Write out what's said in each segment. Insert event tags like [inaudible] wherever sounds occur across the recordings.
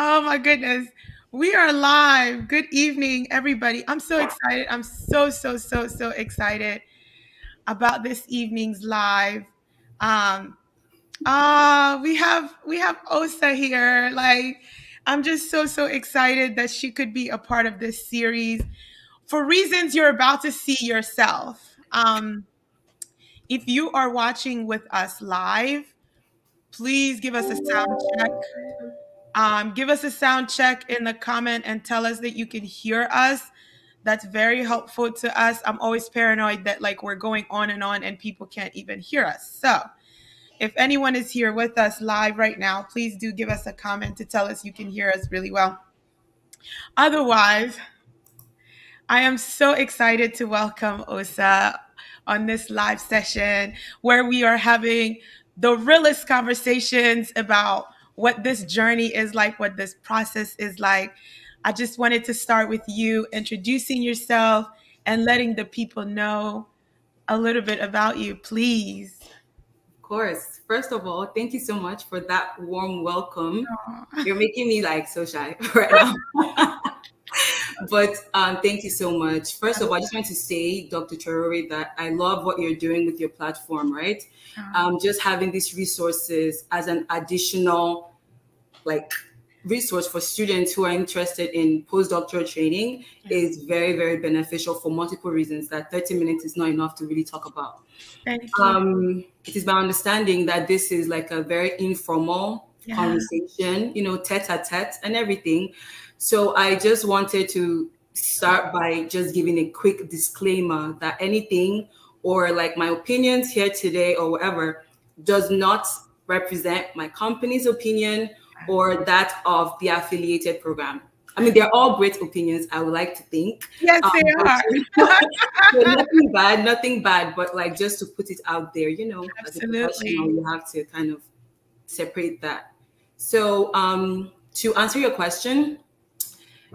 Oh my goodness. We are live. Good evening, everybody. I'm so excited. I'm so, so, so, so excited about this evening's live. Um, uh, we have we have Osa here. Like, I'm just so, so excited that she could be a part of this series for reasons you're about to see yourself. Um, if you are watching with us live, please give us a sound check um, give us a sound check in the comment and tell us that you can hear us. That's very helpful to us. I'm always paranoid that like we're going on and on and people can't even hear us. So if anyone is here with us live right now, please do give us a comment to tell us you can hear us really well. Otherwise, I am so excited to welcome Osa on this live session where we are having the realest conversations about what this journey is like, what this process is like. I just wanted to start with you introducing yourself and letting the people know a little bit about you, please. Of course. First of all, thank you so much for that warm welcome. Aww. You're making me like so shy [laughs] right now. [laughs] but um, thank you so much. First of all, I just want to say, Dr. Traore, that I love what you're doing with your platform, right? Um, just having these resources as an additional like resource for students who are interested in postdoctoral training is very, very beneficial for multiple reasons that 30 minutes is not enough to really talk about. Um, it is my understanding that this is like a very informal yeah. conversation, you know, tete a tete and everything. So I just wanted to start by just giving a quick disclaimer that anything or like my opinions here today or whatever does not represent my company's opinion or that of the affiliated program. I mean, they're all great opinions. I would like to think. Yes, um, they are. [laughs] so nothing bad, nothing bad, but like just to put it out there, you know, Absolutely. you have to kind of separate that. So, um, to answer your question,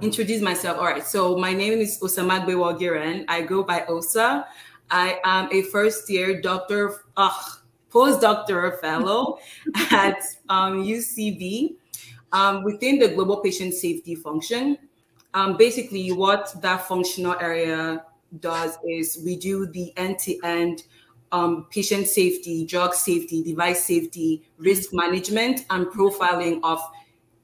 introduce myself. All right. So my name is Osamagbe Woghiren. I go by Osa. I am a first year doctor, uh, postdoctoral fellow at um, UCB um, within the global patient safety function. Um, basically, what that functional area does is we do the end-to-end um, patient safety, drug safety, device safety, risk management, and profiling of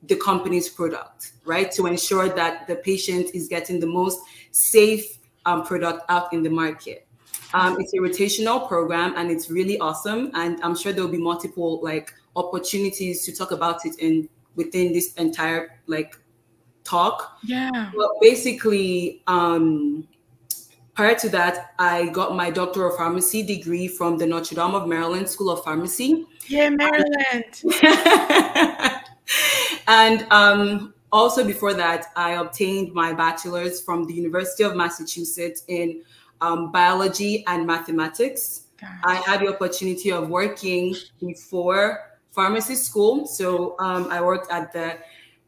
the company's product, right? To ensure that the patient is getting the most safe um, product out in the market. Um, it's a rotational program and it's really awesome. And I'm sure there'll be multiple like opportunities to talk about it in within this entire like talk. Yeah. But basically, um, prior to that, I got my doctor of pharmacy degree from the Notre Dame of Maryland School of Pharmacy. Yeah, Maryland. [laughs] and um, also before that, I obtained my bachelor's from the University of Massachusetts in um, biology and mathematics. Gosh. I had the opportunity of working before pharmacy school. So um, I worked at the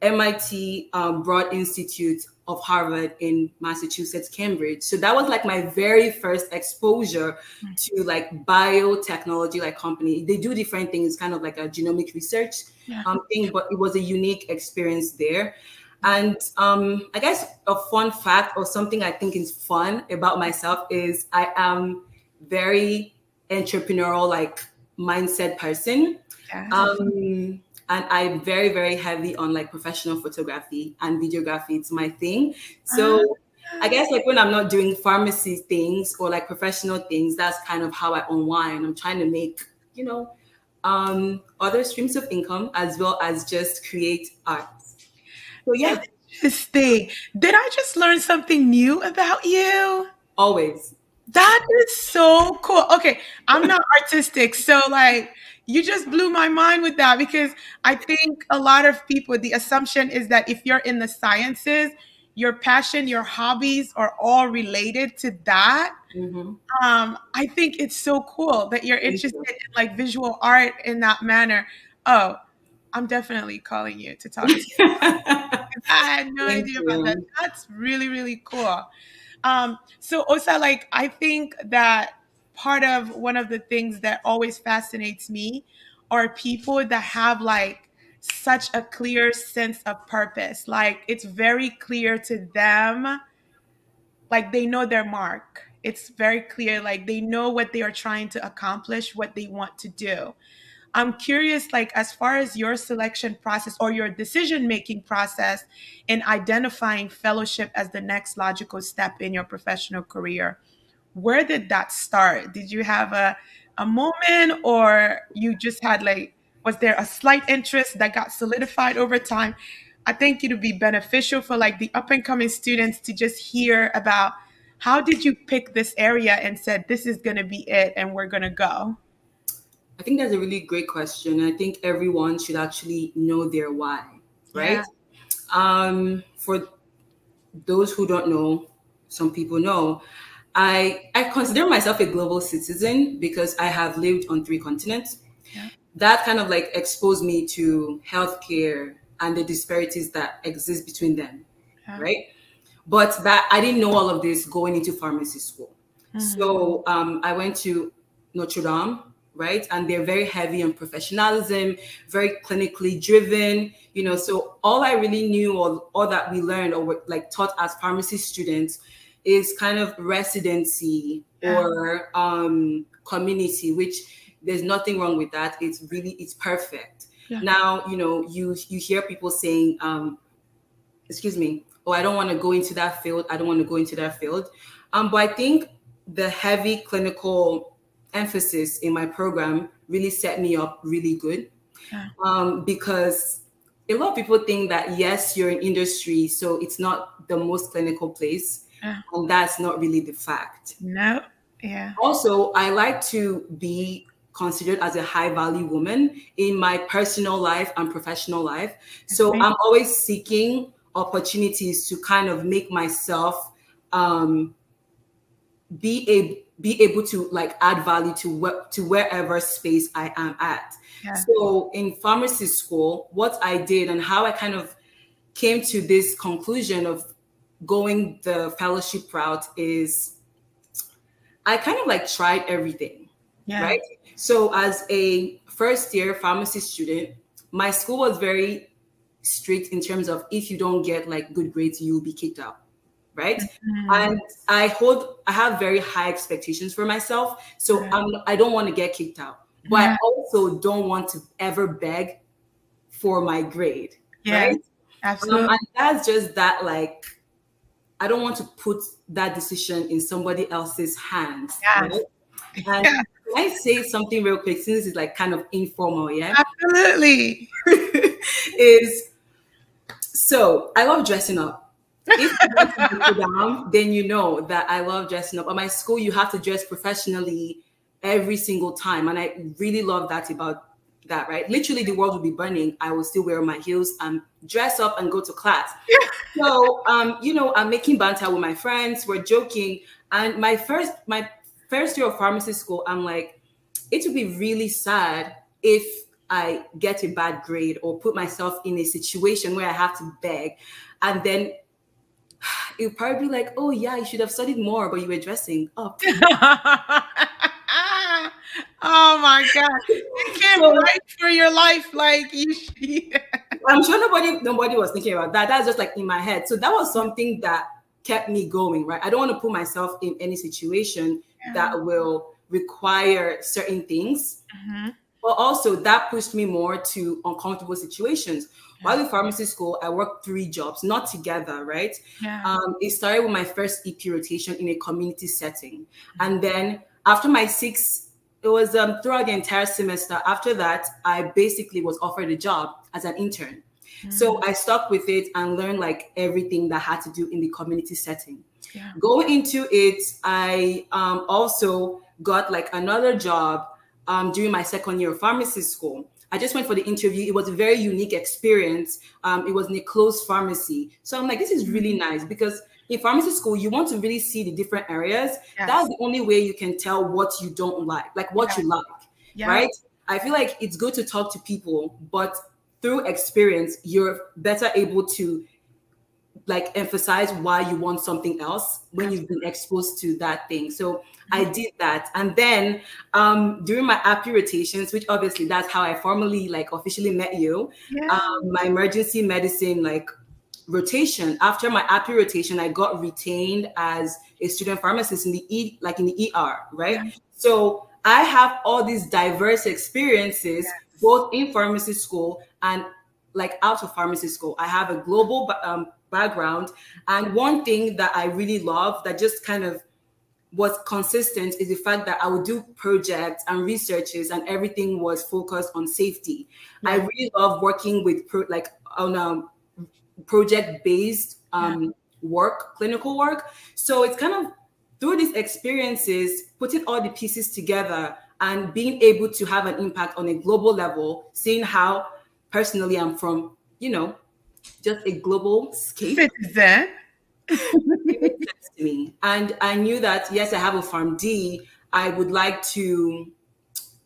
MIT um, Broad Institute of Harvard in Massachusetts, Cambridge. So that was like my very first exposure hmm. to like biotechnology, like company. They do different things, kind of like a genomic research yeah. um, thing, but it was a unique experience there. And um, I guess a fun fact or something I think is fun about myself is I am very entrepreneurial, like mindset person. Yeah. Um, and I'm very, very heavy on like professional photography and videography. It's my thing. So uh, I guess like when I'm not doing pharmacy things or like professional things, that's kind of how I unwind. I'm trying to make, you know, um, other streams of income as well as just create art. So yeah. Interesting. Did I just learn something new about you? Always. That is so cool. Okay, I'm not artistic, so like you just blew my mind with that because I think a lot of people the assumption is that if you're in the sciences, your passion, your hobbies are all related to that. Mm-hmm. Um, I think it's so cool that you're interested you. in like visual art in that manner. Oh, I'm definitely calling you to talk to you. [laughs] I had no Thank idea you. about that. That's really, really cool. Um, so Osa, like I think that part of one of the things that always fascinates me are people that have like such a clear sense of purpose. Like it's very clear to them, like they know their mark. It's very clear, like they know what they are trying to accomplish, what they want to do. I'm curious, like, as far as your selection process or your decision making process in identifying fellowship as the next logical step in your professional career, where did that start? Did you have a, a moment or you just had like was there a slight interest that got solidified over time? I think it would be beneficial for like the up and coming students to just hear about how did you pick this area and said this is going to be it and we're going to go. I think that's a really great question. I think everyone should actually know their why, right? Yeah. Um, for those who don't know, some people know, I I consider myself a global citizen because I have lived on three continents. Yeah that kind of like exposed me to healthcare and the disparities that exist between them, yeah. right? But that I didn't know all of this going into pharmacy school. Mm-hmm. So um, I went to Notre Dame, right? And they're very heavy on professionalism, very clinically driven, you know. So all I really knew, or all that we learned, or were, like taught as pharmacy students, is kind of residency yeah. or um, community, which there's nothing wrong with that. It's really it's perfect. Yeah. Now, you know, you you hear people saying, um, excuse me, oh, I don't want to go into that field. I don't want to go into that field. Um, but I think the heavy clinical emphasis in my program really set me up really good. Yeah. Um, because a lot of people think that yes, you're in industry, so it's not the most clinical place. Yeah. And that's not really the fact. No. Yeah. Also, I like to be considered as a high value woman in my personal life and professional life. So I'm always seeking opportunities to kind of make myself um, be a be able to like add value to what to wherever space I am at. Yeah. So in pharmacy school, what I did and how I kind of came to this conclusion of going the fellowship route is I kind of like tried everything. Yeah. Right. So, as a first year pharmacy student, my school was very strict in terms of if you don't get like good grades, you'll be kicked out. Right. Mm-hmm. And I hold, I have very high expectations for myself. So, I'm, I don't want to get kicked out. But yeah. I also don't want to ever beg for my grade. Yeah. Right. Absolutely. Um, and that's just that, like, I don't want to put that decision in somebody else's hands. Yes. Right? [laughs] And yeah. can I say something real quick since it's like kind of informal? Yeah. Absolutely. [laughs] is so I love dressing up. If you go down, then you know that I love dressing up. At my school, you have to dress professionally every single time. And I really love that about that, right? Literally, the world will be burning. I will still wear my heels and dress up and go to class. [laughs] so, um, you know, I'm making banter with my friends. We're joking. And my first, my first year of pharmacy school, I'm like, it would be really sad if I get a bad grade or put myself in a situation where I have to beg. And then it would probably be like, oh, yeah, you should have studied more, but you were dressing up. [laughs] oh my God. You can't so, fight for your life like you should. [laughs] I'm sure nobody nobody was thinking about that. That's just like in my head. So that was something that kept me going, right? I don't want to put myself in any situation yeah. that will require certain things. Mm-hmm. But also that pushed me more to uncomfortable situations. While in pharmacy school, I worked three jobs, not together, right? Yeah. Um, it started with my first EP rotation in a community setting. Mm-hmm. And then after my six, it was um, throughout the entire semester. After that, I basically was offered a job as an intern. Mm. So I stuck with it and learned like everything that had to do in the community setting. Yeah. Going into it, I um, also got like another job um, during my second year of pharmacy school. I just went for the interview. It was a very unique experience. Um, it was in a closed pharmacy. So I'm like, this is really mm-hmm. nice because in pharmacy school, you want to really see the different areas. Yes. That's the only way you can tell what you don't like, like what you like, yeah. right? I feel like it's good to talk to people, but through experience, you're better able to like emphasize why you want something else when you've been exposed to that thing. So I mm-hmm. did that. And then um, during my APPE rotations, which obviously that's how I formally like officially met you, yeah. um, my emergency medicine like rotation, after my APPE rotation, I got retained as a student pharmacist in the E, like in the ER, right? Yeah. So I have all these diverse experiences, yes. both in pharmacy school and like out of pharmacy school. I have a global um, background. And one thing that I really love that just kind of was consistent is the fact that I would do projects and researches and everything was focused on safety. I really love working with pro, like on a project based um, yeah. work, clinical work. So it's kind of through these experiences, putting all the pieces together and being able to have an impact on a global level, seeing how personally I'm from, you know, just a global scape. Citizen. [laughs] to me. And I knew that, yes, I have a PharmD. I would like to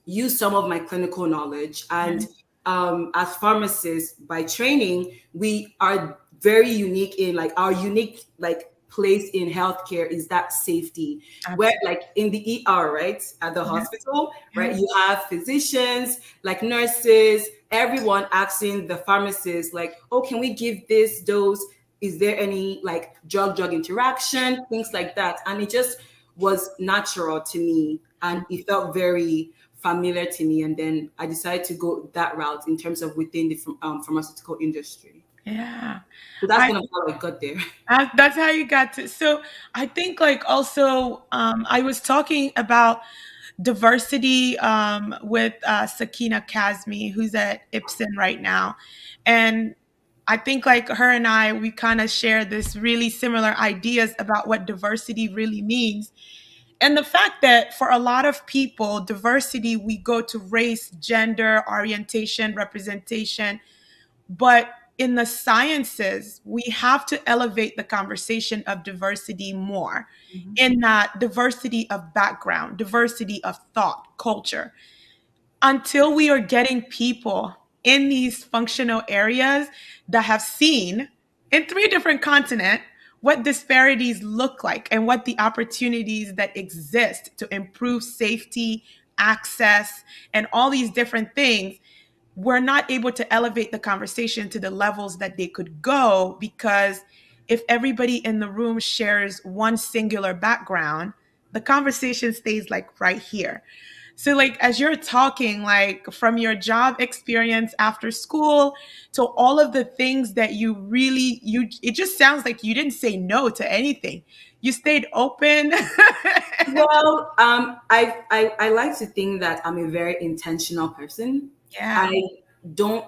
use some of my clinical knowledge. And mm-hmm. um, as pharmacists, by training, we are very unique in like our unique, like, place in healthcare is that safety. Absolutely. where like in the ER right at the hospital right you have physicians like nurses everyone asking the pharmacist like oh can we give this dose? Is there any like drug drug interaction? Things like that. And it just was natural to me and it felt very familiar to me and then i decided to go that route in terms of within the um, pharmaceutical industry yeah. So that's I, kind of how I got there. [laughs] that's how you got to. So I think like also um, I was talking about diversity um, with uh, Sakina Kazmi, who's at Ipsen right now, and I think like her and I, we kind of share this really similar ideas about what diversity really means. And the fact that for a lot of people, diversity, we go to race, gender, orientation, representation, but in the sciences, we have to elevate the conversation of diversity more mm-hmm. in that diversity of background, diversity of thought, culture. Until we are getting people in these functional areas that have seen in three different continents what disparities look like and what the opportunities that exist to improve safety, access, and all these different things we're not able to elevate the conversation to the levels that they could go because if everybody in the room shares one singular background, the conversation stays like right here. So like as you're talking like from your job experience after school to all of the things that you really you it just sounds like you didn't say no to anything. You stayed open. [laughs] well, um I, I I like to think that I'm a very intentional person. Yeah. I don't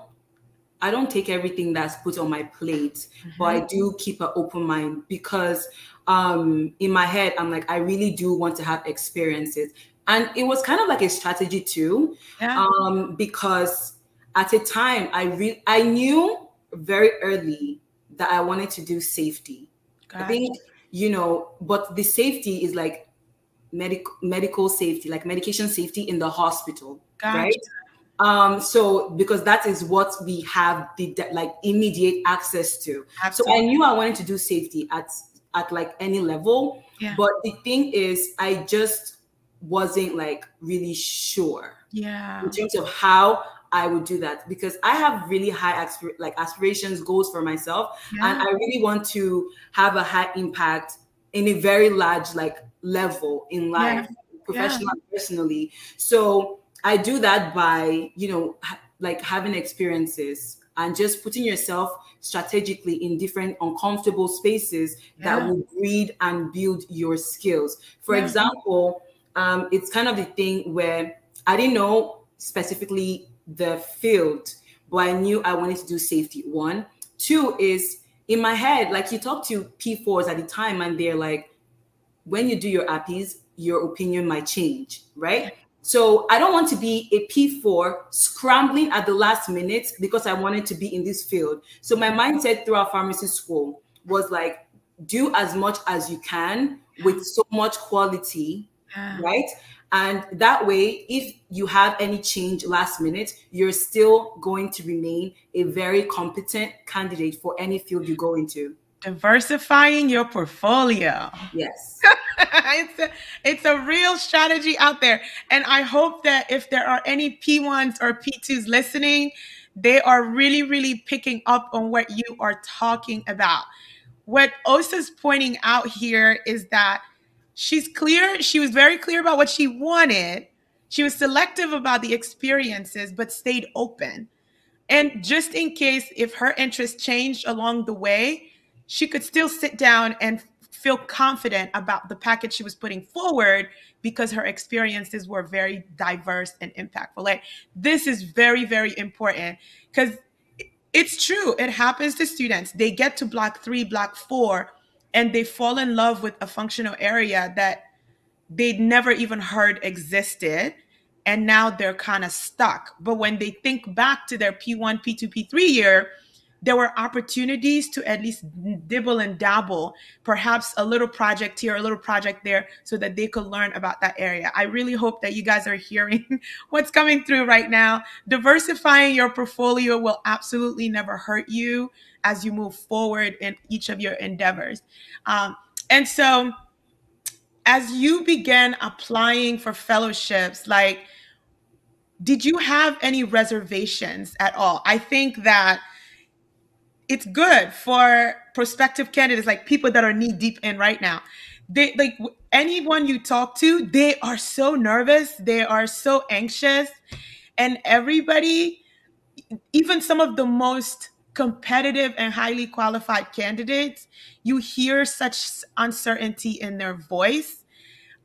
I don't take everything that's put on my plate, mm-hmm. but I do keep an open mind because um in my head I'm like I really do want to have experiences. And it was kind of like a strategy too. Yeah. Um because at a time I re- I knew very early that I wanted to do safety. I think you know, but the safety is like medical medical safety, like medication safety in the hospital, gotcha. right? um so because that is what we have the like immediate access to Absolutely. so i knew i wanted to do safety at at like any level yeah. but the thing is i just wasn't like really sure yeah in terms of how i would do that because i have really high aspir- like aspirations goals for myself yeah. and i really want to have a high impact in a very large like level in life yeah. professionally and personally so I do that by, you know, ha- like having experiences and just putting yourself strategically in different uncomfortable spaces yeah. that will breed and build your skills. For yeah. example, um, it's kind of the thing where I didn't know specifically the field, but I knew I wanted to do safety. One, two is in my head, like you talk to P4s at the time, and they're like, when you do your APPEs, your opinion might change, right? So I don't want to be a P4 scrambling at the last minute because I wanted to be in this field. So my mindset throughout pharmacy school was like, do as much as you can with so much quality, yeah. right? And that way, if you have any change last minute, you're still going to remain a very competent candidate for any field you go into. Diversifying your portfolio. Yes. [laughs] it's, a, it's a real strategy out there. And I hope that if there are any P1s or P2s listening, they are really, really picking up on what you are talking about. What Osa's pointing out here is that she's clear, she was very clear about what she wanted. She was selective about the experiences, but stayed open. And just in case if her interest changed along the way, she could still sit down and feel confident about the package she was putting forward because her experiences were very diverse and impactful. Like this is very, very important because it's true. It happens to students. They get to block three, block four, and they fall in love with a functional area that they'd never even heard existed and now they're kind of stuck. But when they think back to their P1, P2, P3 year, there were opportunities to at least dibble and dabble, perhaps a little project here, a little project there, so that they could learn about that area. I really hope that you guys are hearing [laughs] what's coming through right now. Diversifying your portfolio will absolutely never hurt you as you move forward in each of your endeavors. Um, and so, as you began applying for fellowships, like did you have any reservations at all? I think that it's good for prospective candidates, like people that are knee deep in right now. They like anyone you talk to, they are so nervous, they are so anxious, and everybody, even some of the most competitive and highly qualified candidates, you hear such uncertainty in their voice.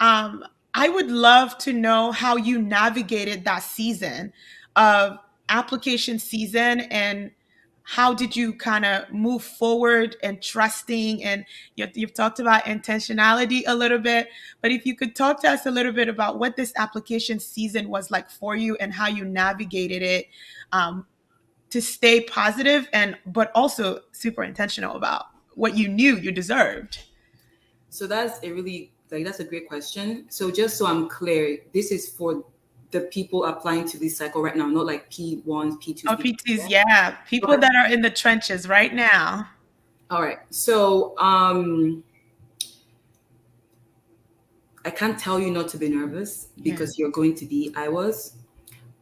Um, I would love to know how you navigated that season of application season and how did you kind of move forward and trusting and you, have talked about intentionality a little bit but if you could talk to us a little bit about what this application season was like for you and how you navigated it um, to stay positive and but also super intentional about what you knew you deserved so that's a really like that's a great question. So just so I'm clear, this is for the people applying to this cycle right now, not like P1s, P2s. Oh, P2s, yeah. People okay. that are in the trenches right now. All right. So um I can't tell you not to be nervous because yeah. you're going to be. I was.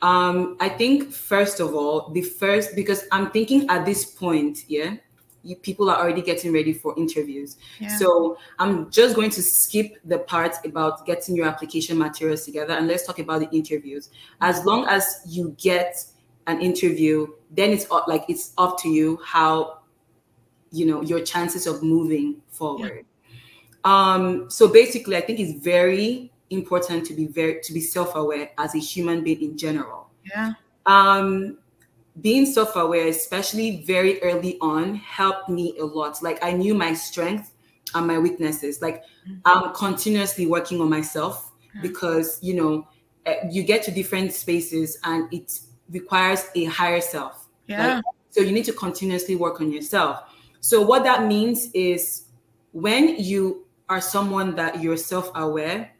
Um, I think first of all, the first because I'm thinking at this point, yeah, you, people are already getting ready for interviews. Yeah. So I'm just going to skip the part about getting your application materials together and let's talk about the interviews. As long as you get an interview, then it's like it's up to you how you know your chances of moving forward. Yeah. Um, so basically, I think it's very important to be very to be self-aware as a human being in general. Yeah. Um, being self-aware especially very early on helped me a lot. Like i knew my strength and my weaknesses. Like mm-hmm. i'm continuously working on myself because you know eh, you get to different spaces and it requires a higher self. Yeah. Like, so you need to continuously work on yourself. So what that means is when you are someone that you're self-aware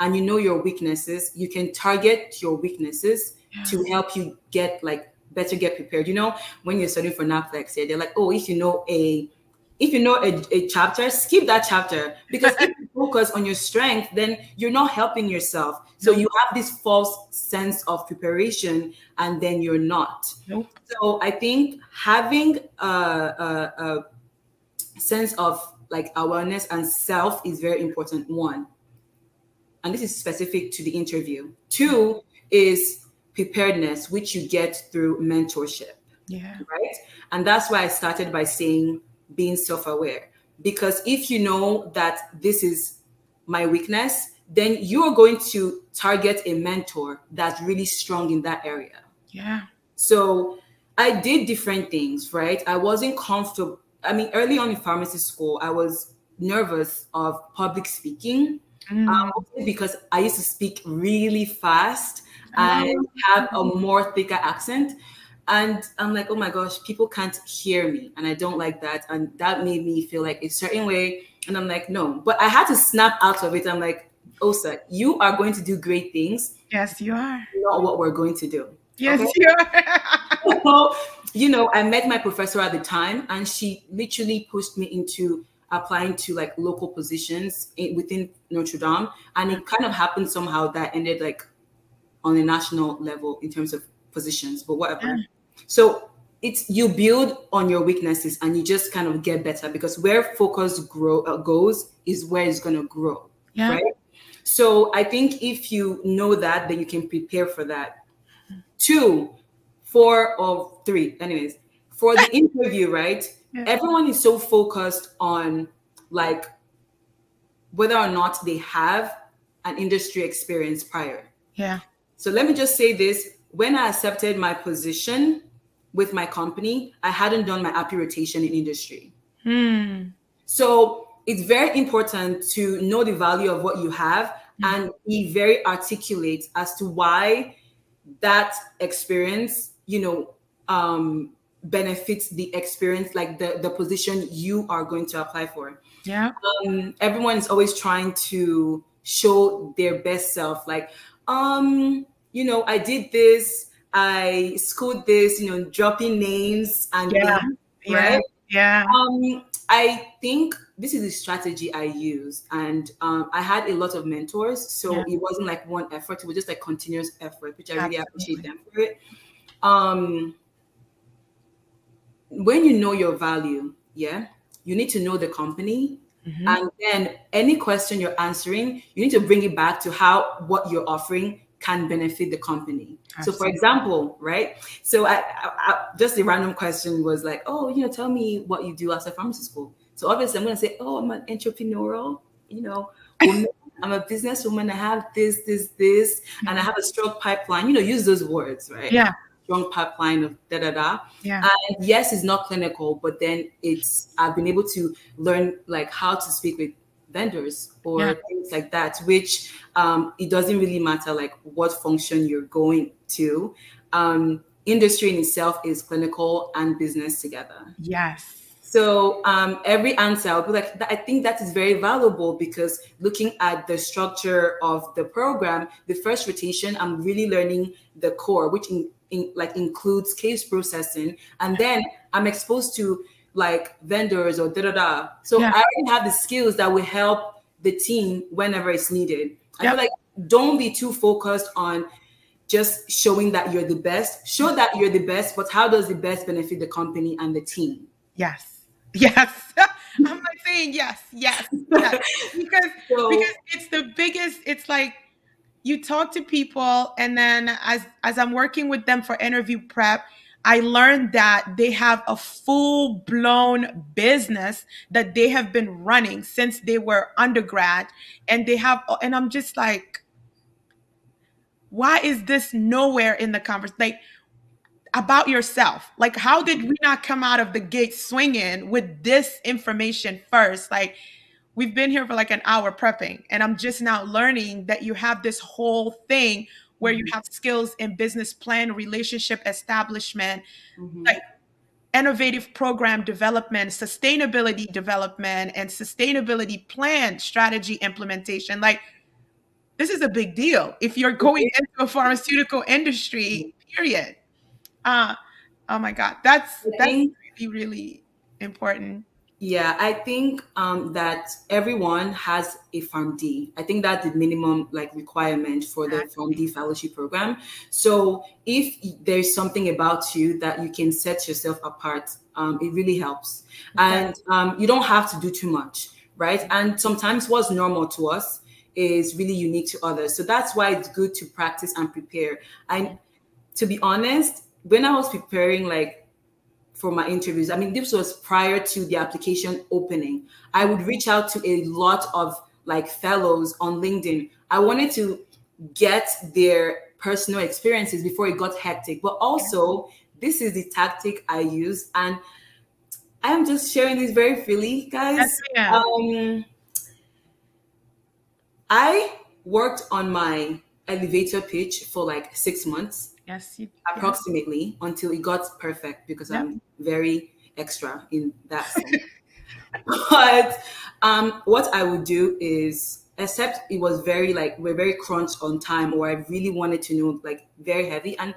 and you know your weaknesses you can target your weaknesses to help you get like better get prepared. You know, when you're studying for NAPLEX, yeah, they're like, oh, if you know a if you know a, a chapter, skip that chapter because if you focus on your strength, then you're not helping yourself. So you have this false sense of preparation, and then you're not. Nope. So I think having a, a, a sense of like awareness and self is very important. One, and this is specific to the interview. Two is preparedness, which you get through mentorship. Yeah. Right. And that's why I started by saying being self aware. Because if you know that this is my weakness, then you're going to target a mentor that's really strong in that area. Yeah. So I did different things, right? I wasn't comfortable. I mean, early on in pharmacy school, I was nervous of public speaking mm. um, because I used to speak really fast I mm-hmm. have a more thicker accent. And I'm like, oh my gosh, people can't hear me. And I don't like that. And that made me feel like a certain way. And I'm like, no. But I had to snap out of it. I'm like, oh, Osa, you are going to do great things. Yes, you are. Not what we're going to do. Yes, okay? you are. [laughs] so, you know, I met my professor at the time, and she literally pushed me into applying to like local positions in, within Notre Dame, and it kind of happened somehow that ended like on a national level in terms of positions, but whatever. Yeah. So it's you build on your weaknesses and you just kind of get better because where focus grow uh, goes is where it's going to grow. Yeah. Right. So I think if you know that, then you can prepare for that. Two, four, or three. Anyways, for the [laughs] interview, right? Yeah. Everyone is so focused on like whether or not they have an industry experience prior. Yeah. So let me just say this: when I accepted my position with my company, I hadn't done my APPE rotation in industry. Hmm. So it's very important to know the value of what you have mm-hmm. and be very articulate as to why that experience, you know, um, benefits the experience, like the the position you are going to apply for. Yeah. Um, everyone is always trying to show their best self, like, um, you know, I did this, I schooled this, you know, dropping names and yeah, right? Yeah. Um, I think this is the strategy I use, and um, I had a lot of mentors, so yeah. it wasn't like one effort; it was just like continuous effort, which I really appreciate them for it. Um, when you know your value, yeah, you need to know the company, mm-hmm. and then any question you're answering, you need to bring it back to how what you're offering can benefit the company. Absolutely. So, for example, right? So, I, I, I, just a random question was like, "Oh, you know, tell me what you do outside pharmacy school." So, obviously, I'm going to say, "Oh, I'm an entrepreneurial, you know, [laughs] I'm a businesswoman. I have this, this, this, mm-hmm. and I have a strong pipeline." You know, use those words, right? Yeah. Strong pipeline of da da da. Yeah. And yes, it's not clinical, but then it's I've been able to learn like how to speak with vendors or yeah. things like that, which um, it doesn't really matter like what function you're going to. Um, industry in itself is clinical and business together. Yes. So um, every answer, I'll be like, I think that is very valuable because looking at the structure of the program, the first rotation, I'm really learning the core, which in, in, like includes case processing, and then I'm exposed to like vendors or da da da. So yeah. I already have the skills that will help the team whenever it's needed. I yep. feel like don't be too focused on just showing that you're the best. Show that you're the best, but how does the best benefit the company and the team? Yes. [laughs] Yes. I'm like saying yes, yes, yes. [laughs] Because so, because it's the biggest, it's like you talk to people and then as as I'm working with them for interview prep, I learned that they have a full blown business that they have been running since they were undergrad. And they have, and I'm just like, why is this nowhere in the conversation? Like, about yourself. Like, how did we not come out of the gate swinging with this information first? Like, we've been here for like an hour prepping, and I'm just now learning that you have this whole thing where you mm-hmm. have skills in business plan, relationship establishment, mm-hmm. like innovative program development, sustainability development, and sustainability plan strategy implementation. Like, this is a big deal if you're going into a pharmaceutical industry, period. Uh, oh my God, that's that's really, really important. Yeah, I think um, that everyone has a PharmD. I think that's the minimum like requirement for the PharmD fellowship program. So if there's something about you that you can set yourself apart, um, it really helps. And um, you don't have to do too much, right? And sometimes what's normal to us is really unique to others. So that's why it's good to practice and prepare. And to be honest, when I was preparing like for my interviews. I mean, this was prior to the application opening. I would reach out to a lot of like fellows on LinkedIn. I wanted to get their personal experiences before it got hectic. But also, this is the tactic I use. And I'm just sharing this very freely, guys. Um, I worked on my elevator pitch for like six months. Yes, you, approximately until it got perfect because. I'm very extra in that sense. [laughs] but um, what I would do is, except it was very like we're very crunched on time, or I really wanted to know like very heavy, and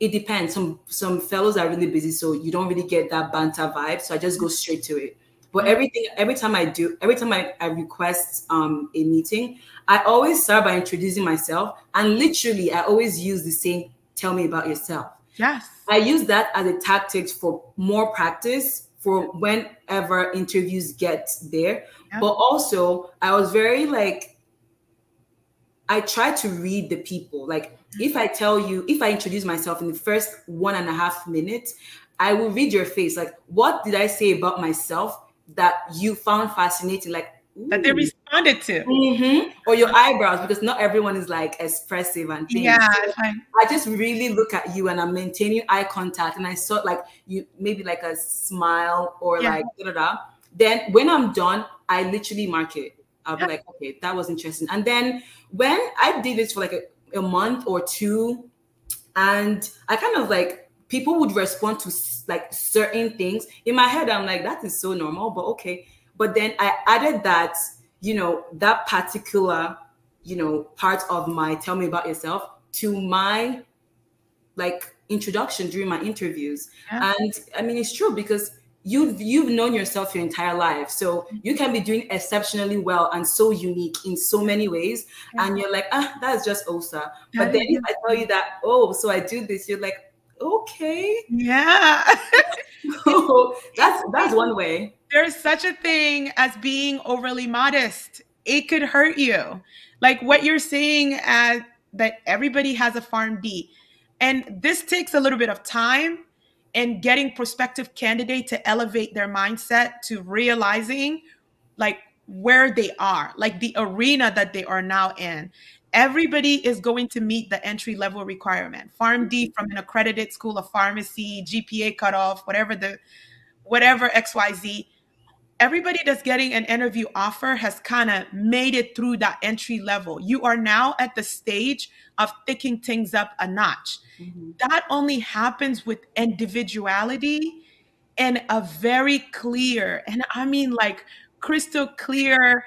it depends. Some some fellows are really busy, so you don't really get that banter vibe. So I just go straight to it. But mm-hmm. everything, every time I do, every time I, I request um, a meeting, I always start by introducing myself, and literally, I always use the same "Tell me about yourself." Yes, I use that as a tactic for more practice for whenever interviews get there. Yep. But also, I was very like, I try to read the people. Like, if I tell you, if I introduce myself in the first one and a half minutes, I will read your face. Like, what did I say about myself that you found fascinating? Like, Ooh. that they responded to. Mm-hmm. Or your eyebrows, because not everyone is like expressive and things. Yeah. So I just really look at you and I'm maintaining eye contact. And I saw like you maybe like a smile or yeah. like da da da. Then when I'm done, I literally mark it. I'll be like, okay, that was interesting. And then when I did this for like a, a month or two, and I kind of like people would respond to like certain things in my head. I'm like, that is so normal, but okay. But then I added that, you know, that particular, you know, part of my tell me about yourself to my like introduction during my interviews. Yeah. And I mean, it's true because you've you've known yourself your entire life. So you can be doing exceptionally well and so unique in so many ways. Yeah. and you're like ah that's just osa. But then if i tell you that oh so i do this you're like okay. Yeah. [laughs] [laughs] That's that's one way there's such a thing as being overly modest it could hurt you like what you're saying as that everybody has a PharmD and this takes a little bit of time and getting prospective candidate to elevate their mindset to realizing like where they are, like the arena that they are now in. Everybody is going to meet the entry level requirement. PharmD from an accredited school of pharmacy, GPA cutoff, whatever the whatever XYZ. Everybody that's getting an interview offer has kind of made it through that entry level. You are now at the stage of thicking things up a notch. Mm-hmm. That only happens with individuality and a very clear, and I mean like crystal clear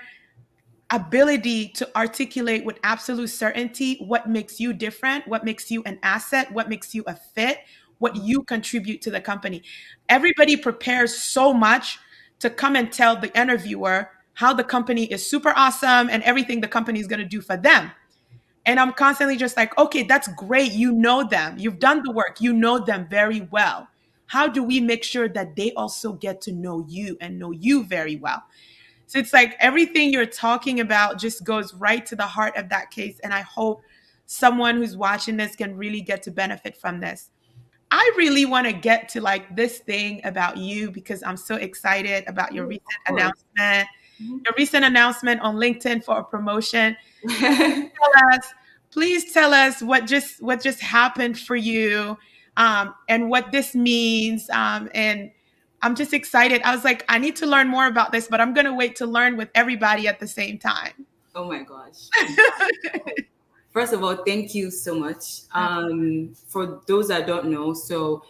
ability to articulate with absolute certainty what makes you different, what makes you an asset, what makes you a fit, what you contribute to the company. Everybody prepares so much to come and tell the interviewer how the company is super awesome and everything the company is going to do for them. And I'm constantly just like, okay, that's great. You know them. You've done the work. You know them very well. How do we make sure that they also get to know you and know you very well? So it's like everything you're talking about just goes right to the heart of that case. And I hope someone who's watching this can really get to benefit from this. I really want to get to like this thing about you because I'm so excited about your recent announcement mm-hmm. your recent announcement on LinkedIn for a promotion. [laughs] tell us, please tell us what just what just happened for you um, and what this means. Um, and I'm just excited. I was like, I need to learn more about this, but I'm gonna wait to learn with everybody at the same time. Oh my gosh. [laughs] First of all, thank you so much. Um, for those that don't know, so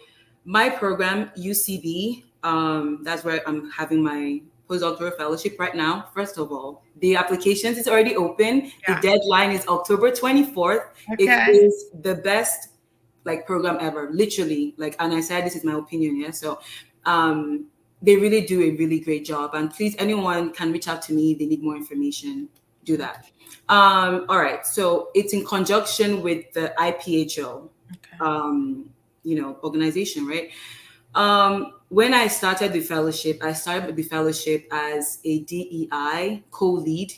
my program, UCB, um, that's where I'm having my postdoctoral fellowship right now. First of all, the applications is already open. Yeah. The deadline is October 24th. Okay. It is the best like program ever, literally. Like, and I said this is my opinion, yeah. So um they really do a really great job. And please, anyone can reach out to me if they need more information. Do that. Um, all right. So it's in conjunction with the IPhO, okay. um, you know, organization, right? Um, when I started the fellowship, I started the fellowship as a DEI co-lead,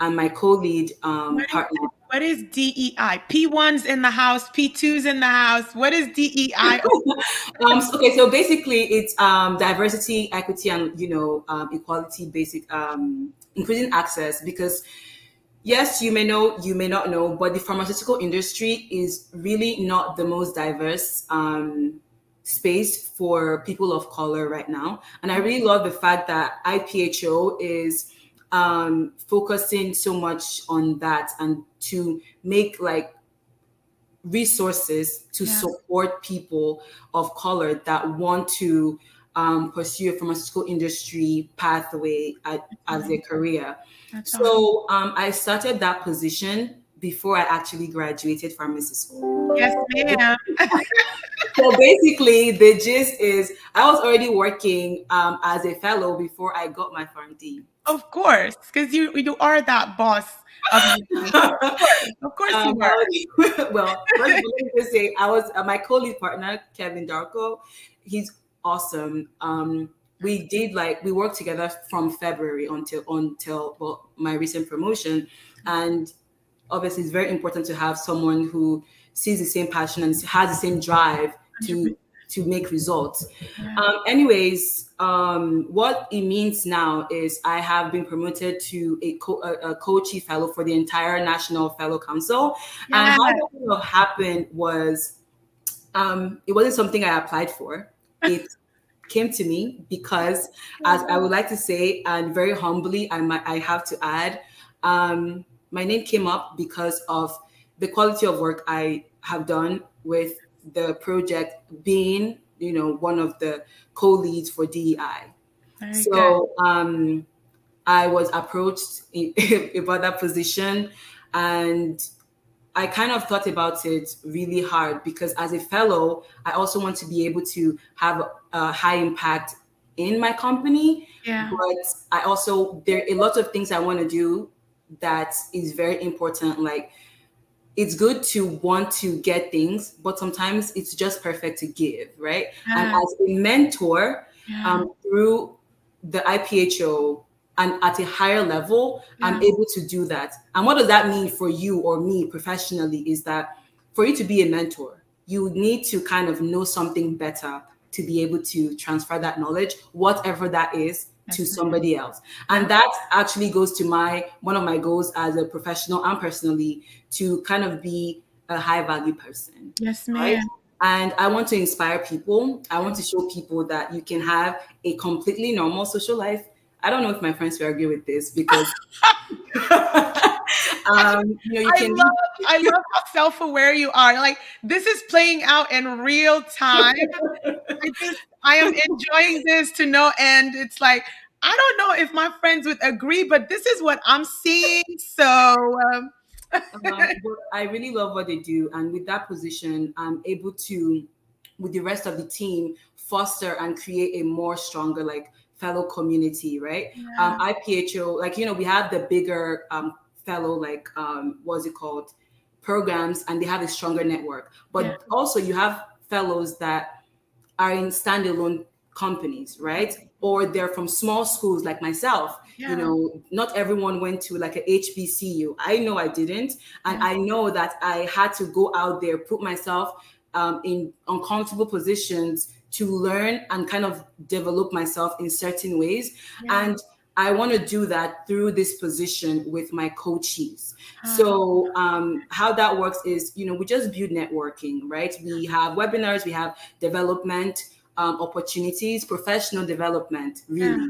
and my co-lead um, what partner. Is, what is DEI? P1's in the house, P2's in the house. What is DEI? [laughs] um, okay, so basically, it's um, diversity, equity, and you know, um, equality, basic, um, increasing access. Because yes, you may know, you may not know, but the pharmaceutical industry is really not the most diverse. Um, space for people of color right now. And I really love the fact that IPhO is um, focusing so much on that and to make like resources to yeah. support people of color that want to um, pursue a pharmaceutical industry pathway at, as their career. That's so um, I started that position before I actually graduated pharmacy school. Yes, ma'am. [laughs] so basically, the gist is I was already working um, as a fellow before I got my PharmD. Of course, because you you are that boss. Of, [laughs] of course, um, you are. [laughs] well, let me just say, I was uh, my co-lead partner, Kevin Darko. He's awesome. Um, we did like we worked together from February until until well my recent promotion, and obviously it's very important to have someone who sees the same passion and has the same drive to to make results. Um, anyways, um, what it means now is I have been promoted to a, co- a, a co-chief fellow for the entire National Fellow Council. Yeah. And how that happened was um, it wasn't something I applied for. It came to me because, as I would like to say, and very humbly, I might I have to add, um, my name came up because of the quality of work I have done with the project being, you know, one of the co-leads for DEI. Very so um, I was approached [laughs] about that position and I kind of thought about it really hard because as a fellow, I also want to be able to have a high impact in my company. Yeah. But I also there are a lot of things I want to do that is very important. Like it's good to want to get things, but sometimes it's just perfect to give, right? Yeah. And as a mentor, yeah. um, through the IPhO and at a higher level, yeah. I'm mm. able to do that. And what does that mean for you or me professionally? Is that for you to be a mentor, you need to kind of know something better to be able to transfer that knowledge, whatever that is, to somebody else. And that actually goes to my one of my goals as a professional and personally to kind of be a high value person. Yes, ma'am. Right? And I want to inspire people. I want to show people that you can have a completely normal social life. I don't know if my friends will agree with this because [laughs] um, you know, you I can love, I love how self-aware you are. Like this is playing out in real time. I just I am enjoying this to no end. It's like I don't know if my friends would agree, but this is what I'm seeing. So um, um, I really love what they do, and with that position, I'm able to, with the rest of the team, foster and create a more stronger like fellow community, right? Yeah. Um, IPhO, like you know, we have the bigger um, fellow like um, what's it called programs, and they have a stronger network. But yeah. also, you have fellows that are in standalone companies, right? Or they're from small schools like myself. Yeah. You know, not everyone went to like a HBCU. I know I didn't. And I know that I had to go out there, put myself um, in uncomfortable positions to learn and kind of develop myself in certain ways. Yeah. And I want to do that through this position with my coaches. So, um, how that works is, you know, we just build networking, right? We have webinars, we have development um, opportunities, professional development, really.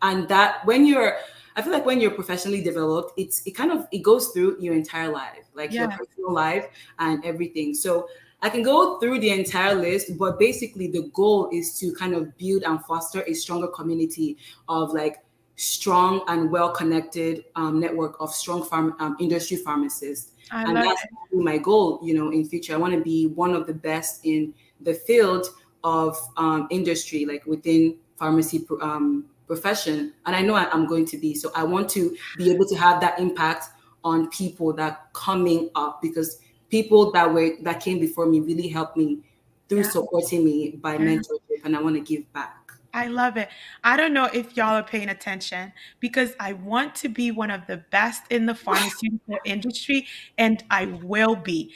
And that when you're, I feel like when you're professionally developed, it's it kind of it goes through your entire life, like yeah. your personal life and everything. So I can go through the entire list, but basically the goal is to kind of build and foster a stronger community of like strong and well-connected um, network of strong farm um, industry pharmacists. I and that's it. my goal, you know, in future. I want to be one of the best in the field of um, industry, like within pharmacy um, profession. And I know I, am going to be. So I want to be able to have that impact on people that coming up because people that were that came before me really helped me through yeah. supporting me by yeah. mentorship, and I want to give back. I love it. I don't know if y'all are paying attention because I want to be one of the best in the pharmaceutical [laughs] industry and I will be.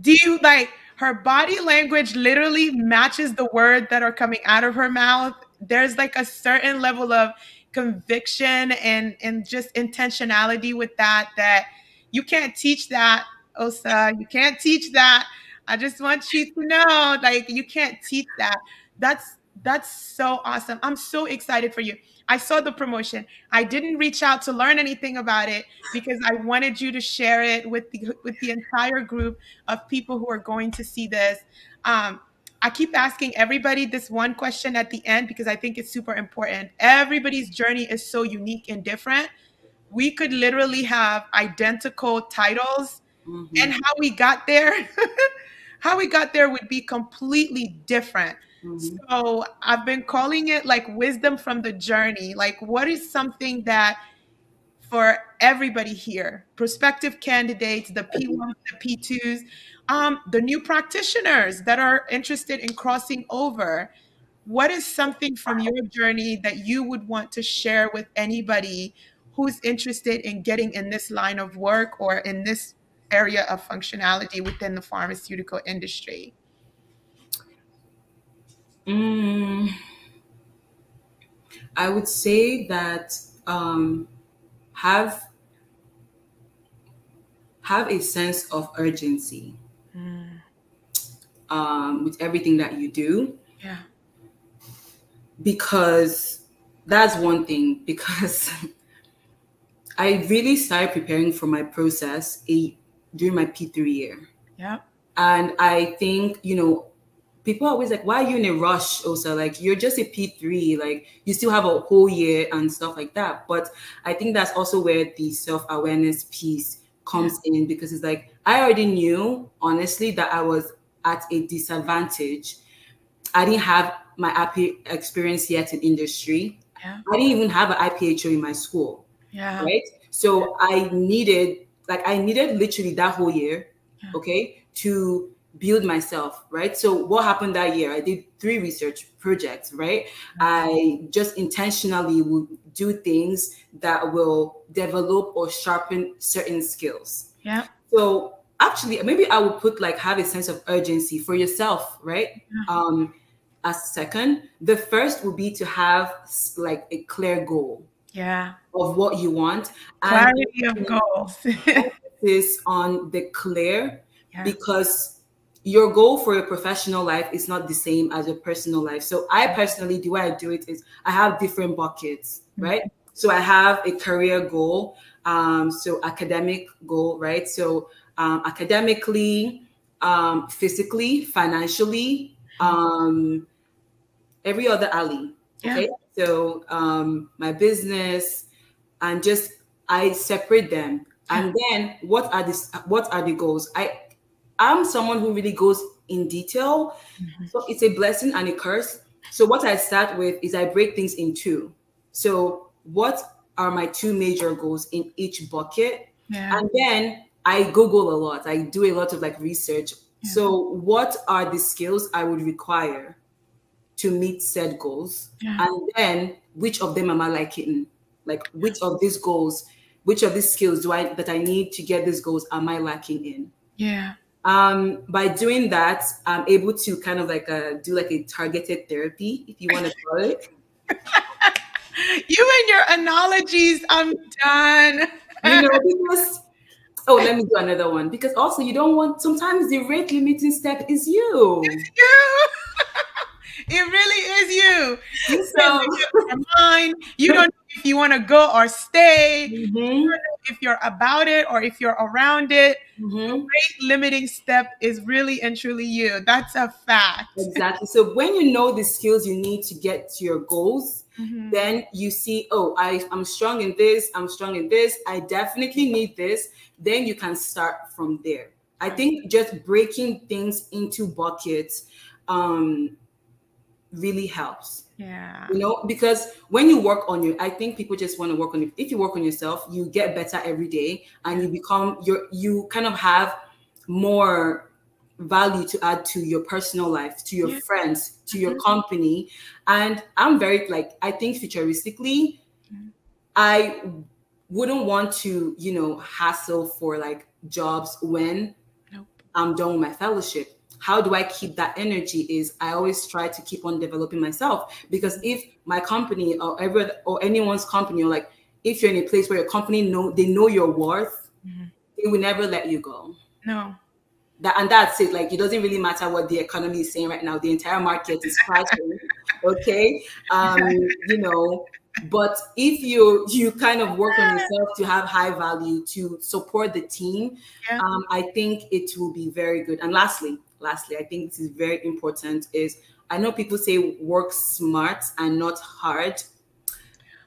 Do you like her body language literally matches the word that are coming out of her mouth? There's like a certain level of conviction and and just intentionality with that that you can't teach that, Osa. You can't teach that. I just want you to know like you can't teach that. That's that's so awesome. I'm so excited for you. I saw the promotion. I didn't reach out to learn anything about it because I wanted you to share it with the with the entire group of people who are going to see this. Um, I keep asking everybody this one question at the end because I think it's super important. Everybody's journey is so unique and different. We could literally have identical titles mm-hmm. and how we got there, [laughs] how we got there would be completely different. Mm-hmm. So I've been calling it like wisdom from the journey. Like, what is something that for everybody here, prospective candidates, the P1s, the P2s, um, the new practitioners that are interested in crossing over? What is something from your journey that you would want to share with anybody who's interested in getting in this line of work or in this area of functionality within the pharmaceutical industry? Mm, I would say that um, have have a sense of urgency mm. um, with everything that you do. Yeah. Because that's one thing. Because [laughs] I really started preparing for my process a, during my P3 year. Yeah. And I think, you know, people are always like, why are you in a rush, Osa? Like, you're just a P3, like, you still have a whole year and stuff like that. But I think that's also where the self awareness piece comes yeah. in because it's like, I already knew, honestly, that I was at a disadvantage. I didn't have my IP experience yet in industry. Yeah. I didn't even have an IPhO in my school. Yeah. Right. So I needed, like, I needed literally that whole year, okay, to build myself, right? So what happened that year? I did three research projects, right? Mm-hmm. I just intentionally would do things that will develop or sharpen certain skills. Yeah. So actually, maybe I would put like have a sense of urgency for yourself, right? Mm-hmm. Um, as second, the first would be to have like a clear goal. Yeah. Of what you want. Clarity of goals. [laughs] Is on the clear yeah. because your goal for your professional life is not the same as your personal life. So I personally, the way I do it is I have different buckets, mm-hmm. right? So I have a career goal, um, so academic goal, right? So um, academically, um, physically, financially, um, every other alley. Okay, so um, my business, and just I separate them, and then what are this? What are the goals? I I'm someone who really goes in detail. Mm-hmm. So it's a blessing and a curse. So what I start with is I break things in two. So what are my two major goals in each bucket? Yeah. And then I Google a lot. I do a lot of like research. Yeah. So what are the skills I would require to meet said goals? Yeah. And then which of them am I liking? Like which of these goals, which of these skills do I that I need to get these goals am I lacking in? Yeah um, by doing that, I'm able to kind of like uh, do like a targeted therapy, if you want to call it. [laughs] you and your analogies, I'm done. [laughs] you know, because oh, let me do another one because also you don't want. Sometimes the rate limiting step is you. It's you. It really is you. So, your mind, you don't know if you want to go or stay. Mm-hmm. if you're about it or if you're around it. Mm-hmm. rate limiting step is really and truly you. That's a fact. Exactly. So when you know the skills you need to get to your goals, mm-hmm. then you see, oh, I, I'm strong in this, I'm strong in this, I definitely need this. Then you can start from there. I think just breaking things into buckets um, really helps. Yeah. You know, because when you work on you, I think people just want to work on you. If you work on yourself, you get better every day and you become your you kind of have more value to add to your personal life, to your yeah. friends, to your mm-hmm. company. And I'm very like I think futuristically, mm-hmm. I wouldn't want to, you know, hassle for like jobs when nope. I'm done with my fellowship how do I keep that energy is I always try to keep on developing myself because if my company or ever or anyone's company or like if you're in a place where your company know they know your worth, mm-hmm. they will never let you go. No. That and that's it. Like it doesn't really matter what the economy is saying right now. The entire market is crashing. [laughs] okay. Um, you know, but if you you kind of work on yourself to have high value to support the team yeah. um, i think it will be very good and lastly lastly, I think this is very important is I know people say work smart and not hard.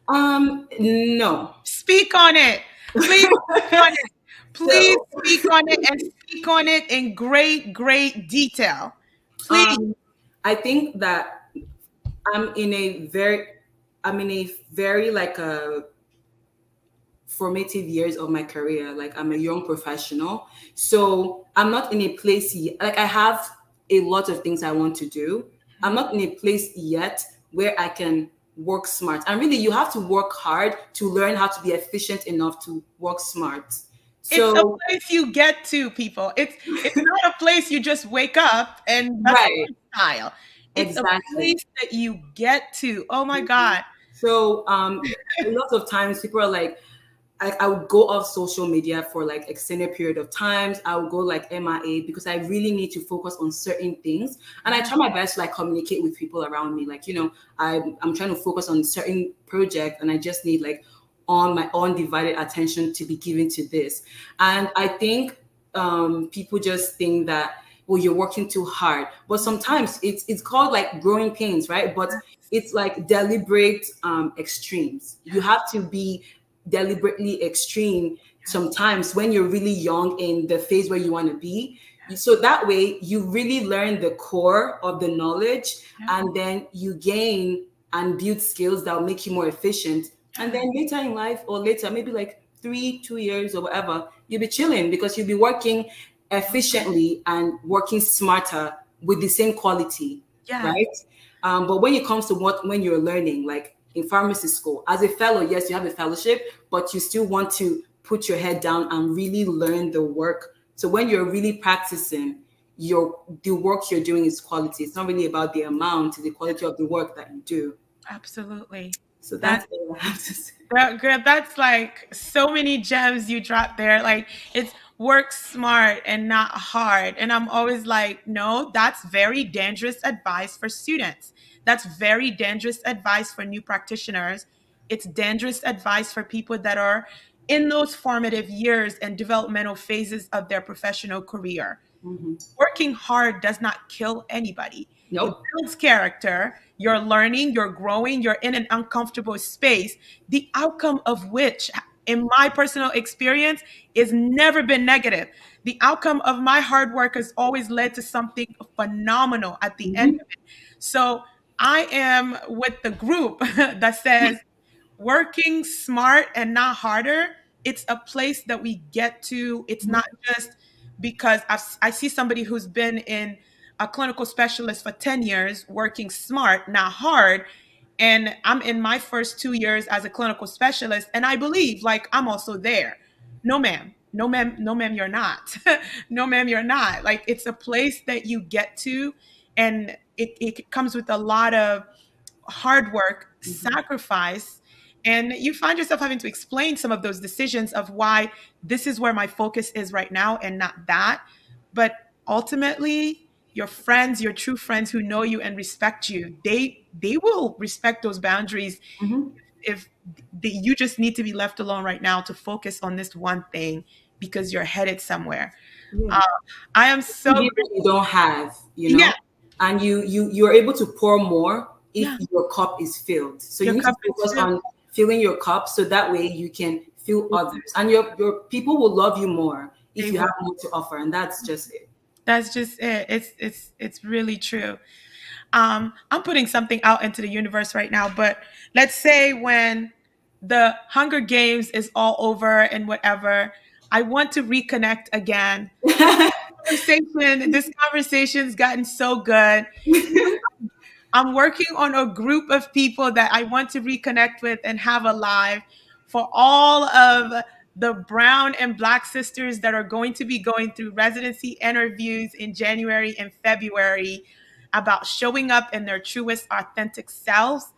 Um, no. Speak on it. Please [laughs] speak on it. Please so, speak on it and speak on it in great, great detail. Please. Um, I think that I'm in a very, I'm in a very like a formative years of my career. Like I'm a young professional, so I'm not in a place yet. Like I have a lot of things I want to do. I'm not in a place yet where I can work smart. And really, you have to work hard to learn how to be efficient enough to work smart. So, it's a place you get to, people. It's it's not a place you just wake up and right. style. It's exactly. a place that you get to. Oh my mm-hmm. God. So um a lot of times people are like, I, I, would go off social media for like extended period of times. I would go like MIA because I really need to focus on certain things. And I try my best to like communicate with people around me. Like, you know, I'm, I'm trying to focus on certain project and I just need like on my undivided attention to be given to this. And I think um, people just think that, well, you're working too hard. But sometimes it's it's called like growing pains, right? But it's like deliberate um, extremes. You have to be deliberately extreme sometimes when you're really young in the phase where you want to be so that way you really learn the core of the knowledge and then you gain and build skills that will make you more efficient. And then later in life or later maybe like three two years or whatever you'll be chilling because you'll be working efficiently and working smarter with the same quality yeah. right? Um, but when it comes to what when you're learning like in pharmacy school. As a fellow, yes, you have a fellowship, but you still want to put your head down and really learn the work. So when you're really practicing, your the work you're doing is quality. It's not really about the amount, the quality of the work that you do. Absolutely. So that's that, what I have to say. [laughs] That, that's like so many gems you dropped there. Like it's work smart and not hard. And I'm always like, no, that's very dangerous advice for students that's very dangerous advice for new practitioners. It's dangerous advice for people that are in those formative years and developmental phases of their professional career. Mm-hmm. Working hard does not kill anybody. Nope. It builds character. You're learning, you're growing, you're in an uncomfortable space, the outcome of which, in my personal experience, is never been negative. The outcome of my hard work has always led to something phenomenal at the mm-hmm. end of it. So I am with the group [laughs] that says working smart and not harder. It's a place that we get to. It's not mm-hmm. just because I've, i see somebody who's been in a clinical specialist for 10 years working smart, not hard. And I'm in my first two years as a clinical specialist. And I believe like I'm also there. No, ma'am. No, ma'am. No, ma'am, you're not. [laughs] no, ma'am, you're not. Like it's a place that you get to. And it, it comes with a lot of hard work, mm-hmm. sacrifice, and you find yourself having to explain some of those decisions of why this is where my focus is right now and not that. But ultimately, your friends, your true friends who know you and respect you, they they will respect those boundaries mm-hmm. if the, you just need to be left alone right now to focus on this one thing because you're headed somewhere. Yeah. Uh, I am so you don't have, you know. Yeah and you you you're able to pour more if yeah. your cup is filled. So your you need to focus on filling your cup so that way you can fill mm-hmm. others, and your your people will love you more if you have more to offer, and that's just it. That's just it. It's it's it's really true. Um, I'm putting something out into the universe right now, but let's say when the Hunger Games is all over and whatever, I want to reconnect again. [laughs] conversation, this conversation's gotten so good. [laughs] I'm working on a group of people that I want to reconnect with and have alive for all of the brown and black sisters that are going to be going through residency interviews in January and February about showing up in their truest authentic selves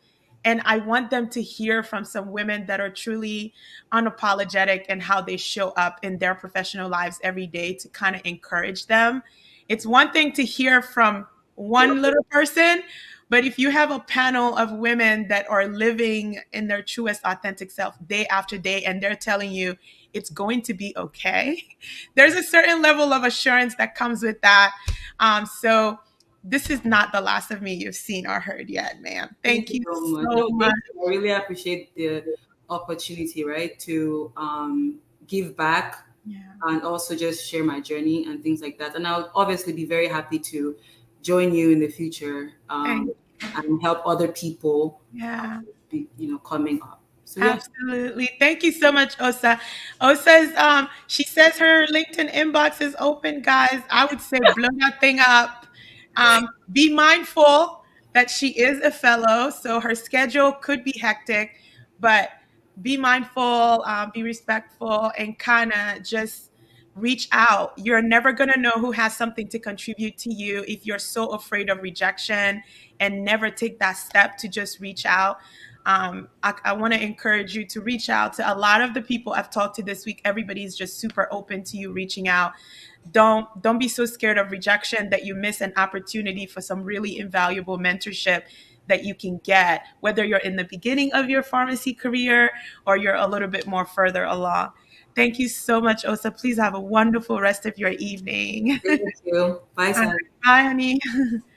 and I want them to hear from some women that are truly unapologetic and how they show up in their professional lives every day to kind of encourage them. It's one thing to hear from one little person, but if you have a panel of women that are living in their truest authentic self day after day and they're telling you it's going to be okay, [laughs] there's a certain level of assurance that comes with that. Um, so, this is not the last of me you've seen or heard yet, ma'am. Thank, Thank you, so much. So much. I really appreciate the opportunity, right, to um, give back yeah. and also just share my journey and things like that. And I'll obviously be very happy to join you in the future um, and help other people. Yeah. Be, you know, coming up. So, yeah. Absolutely. Thank you so much, Osa. Osa's um she says her LinkedIn inbox is open, guys. I would say blow that thing up. Um, be mindful that she is a fellow, so her schedule could be hectic, but be mindful, um, be respectful, and kind of just reach out. You're never going to know who has something to contribute to you if you're so afraid of rejection and never take that step to just reach out. Um, I, I want to encourage you to reach out to a lot of the people I've talked to this week. Everybody's just super open to you reaching out. Don't don't be so scared of rejection that you miss an opportunity for some really invaluable mentorship that you can get, whether you're in the beginning of your pharmacy career or you're a little bit more further along. Thank you so much, Osa. Please have a wonderful rest of your evening. Thank you. Bye, [laughs] Bye, honey. [laughs]